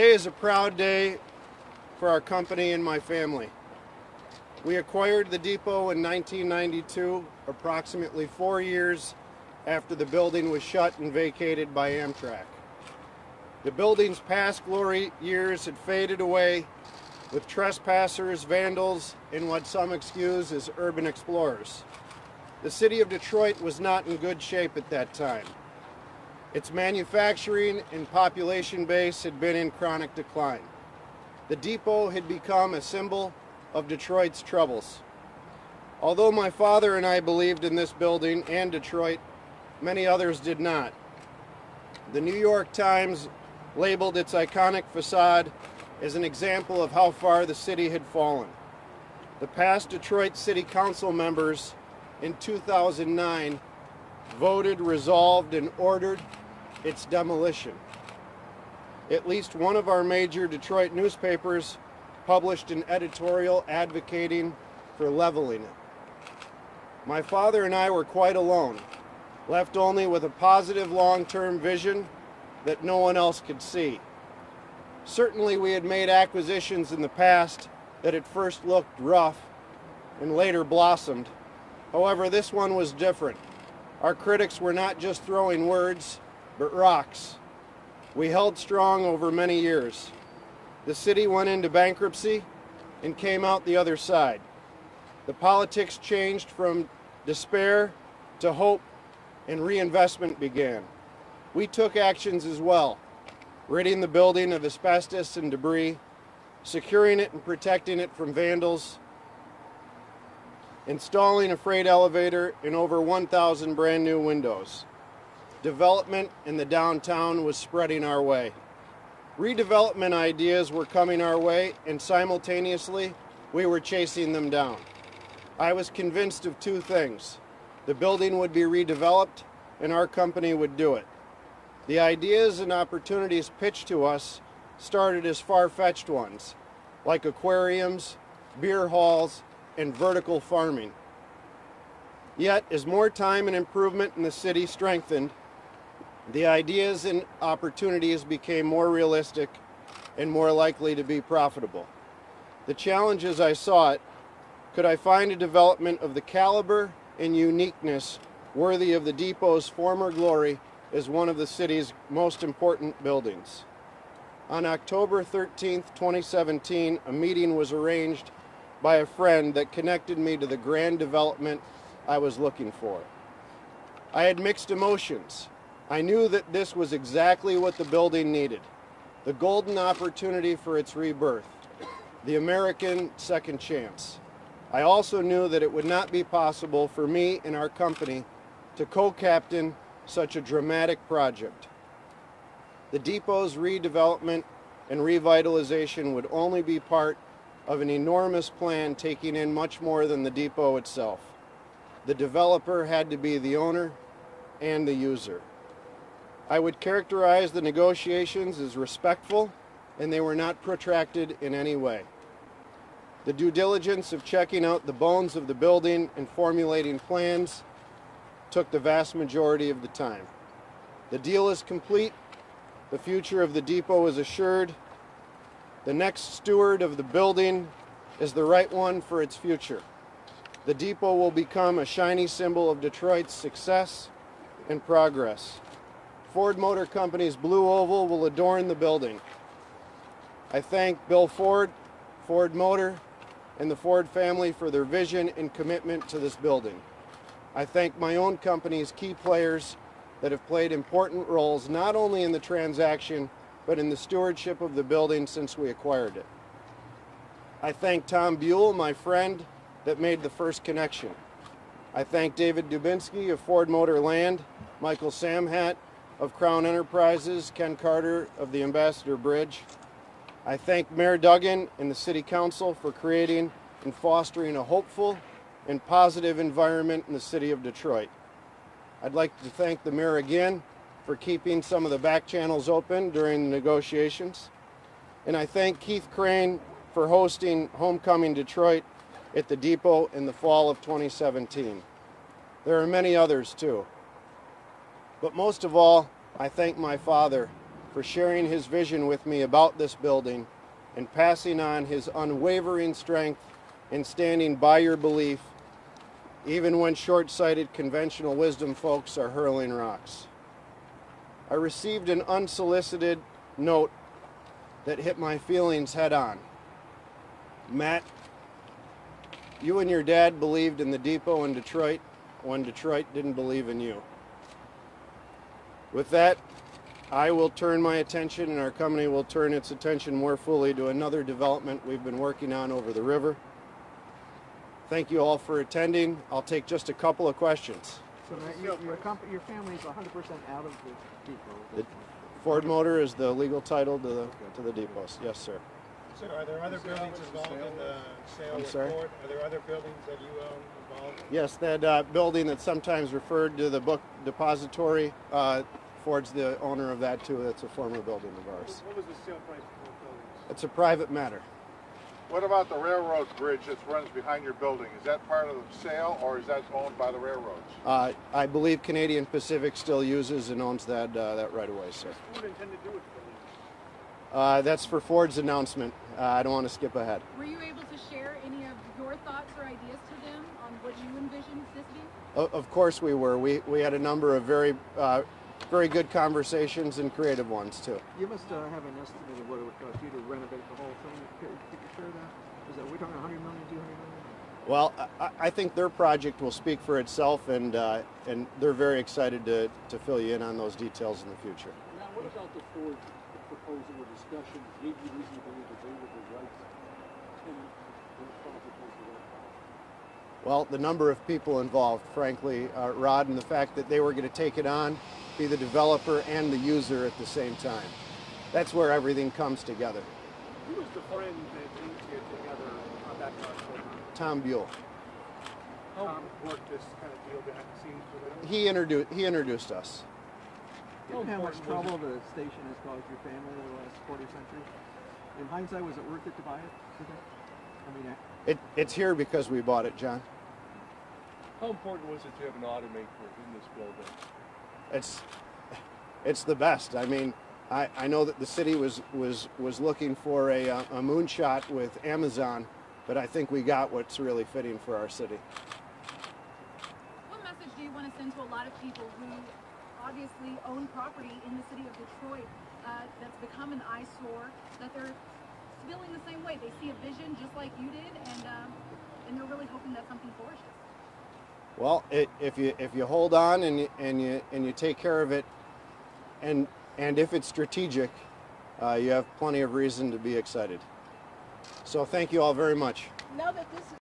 Today is a proud day for our company and my family. We acquired the depot in 1992, approximately four years after the building was shut and vacated by Amtrak. The building's past glory years had faded away with trespassers, vandals, and what some excuse as urban explorers. The city of Detroit was not in good shape at that time. Its manufacturing and population base had been in chronic decline. The depot had become a symbol of Detroit's troubles. Although my father and I believed in this building and Detroit, many others did not. The New York Times labeled its iconic facade as an example of how far the city had fallen. The past Detroit City Council members in 2009 voted, resolved, and ordered its demolition. At least one of our major Detroit newspapers published an editorial advocating for leveling it. My father and I were quite alone, left only with a positive long-term vision that no one else could see. Certainly we had made acquisitions in the past that at first looked rough and later blossomed. However, this one was different. Our critics were not just throwing words, but rocks. We held strong over many years. The city went into bankruptcy and came out the other side. The politics changed from despair to hope and reinvestment began. We took actions as well ridding the building of asbestos and debris, securing it and protecting it from vandals, installing a freight elevator and over 1,000 brand new windows. Development in the downtown was spreading our way. Redevelopment ideas were coming our way and simultaneously we were chasing them down. I was convinced of two things. The building would be redeveloped and our company would do it. The ideas and opportunities pitched to us started as far-fetched ones, like aquariums, beer halls, and vertical farming. Yet, as more time and improvement in the city strengthened, the ideas and opportunities became more realistic and more likely to be profitable. The challenge as I it, could I find a development of the caliber and uniqueness worthy of the depot's former glory as one of the city's most important buildings. On October 13, 2017, a meeting was arranged by a friend that connected me to the grand development I was looking for. I had mixed emotions. I knew that this was exactly what the building needed, the golden opportunity for its rebirth, the American second chance. I also knew that it would not be possible for me and our company to co-captain such a dramatic project. The depot's redevelopment and revitalization would only be part of an enormous plan taking in much more than the depot itself. The developer had to be the owner and the user. I would characterize the negotiations as respectful and they were not protracted in any way. The due diligence of checking out the bones of the building and formulating plans took the vast majority of the time. The deal is complete. The future of the depot is assured. The next steward of the building is the right one for its future. The depot will become a shiny symbol of Detroit's success and progress. Ford Motor Company's blue oval will adorn the building. I thank Bill Ford, Ford Motor, and the Ford family for their vision and commitment to this building. I thank my own company's key players that have played important roles not only in the transaction, but in the stewardship of the building since we acquired it. I thank Tom Buell, my friend, that made the first connection. I thank David Dubinsky of Ford Motor Land, Michael Samhat of Crown Enterprises, Ken Carter of the Ambassador Bridge. I thank Mayor Duggan and the City Council for creating and fostering a hopeful and positive environment in the city of Detroit. I'd like to thank the mayor again for keeping some of the back channels open during the negotiations. And I thank Keith Crain for hosting Homecoming Detroit at the depot in the fall of 2017. There are many others too. But most of all, I thank my father for sharing his vision with me about this building and passing on his unwavering strength in standing by your belief, even when short sighted conventional wisdom folks are hurling rocks. I received an unsolicited note that hit my feelings head on. Matt, you and your dad believed in the depot in Detroit when Detroit didn't believe in you. With that, I will turn my attention and our company will turn its attention more fully to another development we've been working on over the river. Thank you all for attending. I'll take just a couple of questions. So Matt, your, your, your family is 100% out of the depot. The Ford Motor is the legal title to the, to the depots. Yes, sir. Sir, are there other buildings involved in the sale I'm sorry? Ford? Are there other buildings that you own involved? Yes, that uh, building that's sometimes referred to the book depository, uh, Ford's the owner of that too. That's a former building of ours. What was the sale price for both buildings? It's a private matter. What about the railroad bridge that runs behind your building? Is that part of the sale or is that owned by the railroads? Uh, I believe Canadian Pacific still uses and owns that uh, that right away, sir. What do you intend to do with the building? Uh, that's for Ford's announcement. Uh, I don't want to skip ahead. Were you able to share any of your thoughts or ideas to them on what you envisioned this being? Of course, we were. We we had a number of very uh, very good conversations and creative ones too. You must uh, have an estimate of what it would cost you to renovate the whole thing. Could, could you share that? Is that we're talking 100 million, 200 million? Well, I, I think their project will speak for itself, and uh, and they're very excited to, to fill you in on those details in the future. Now, what about the Ford proposal or discussion gave you reason to believe that they were the right tenant when the project was the right project? Well, the number of people involved, frankly, uh, Rod, and the fact that they were going to take it on, be the developer and the user at the same time. That's where everything comes together. Who was the friend that linked you together on that project? Tom Buell. Tom worked this kind of deal behind the scenes for them? He introduced he introduced us. Given how much trouble the station has caused your family over the last quarter century, in hindsight, was it worth it to buy it? do? I mean, It, it's here because we bought it, John. How important was it to have an automaker in this building? It's it's the best. I mean, I, I know that the city was was was looking for a uh, a moonshot with Amazon, but I think we got what's really fitting for our city. What message do you want to send to a lot of people who obviously own property in the city of Detroit uh, that's become an eyesore, that they're feeling the same way? They see a vision just like you did, and um, and they're really hoping that something flourishes. Well, it, if you if you hold on and you, and you and you take care of it, and and if it's strategic, uh, you have plenty of reason to be excited. So thank you all very much. Now that this